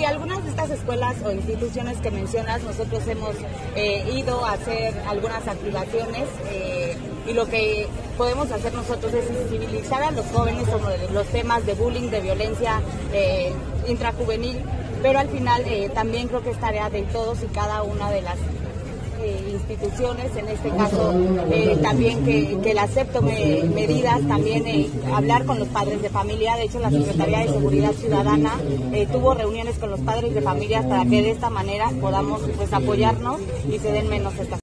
Sí, algunas de estas escuelas o instituciones que mencionas, nosotros hemos eh, ido a hacer algunas activaciones eh, y lo que podemos hacer nosotros es sensibilizar a los jóvenes sobre los temas de bullying, de violencia eh, intrajuvenil, pero al final también creo que es tarea de todos y cada una de las instituciones, en este caso también que, que acepto medidas, también hablar con los padres de familia, de hecho la Secretaría de Seguridad Ciudadana tuvo reuniones con los padres de familias para que de esta manera podamos pues apoyarnos y se den menos estas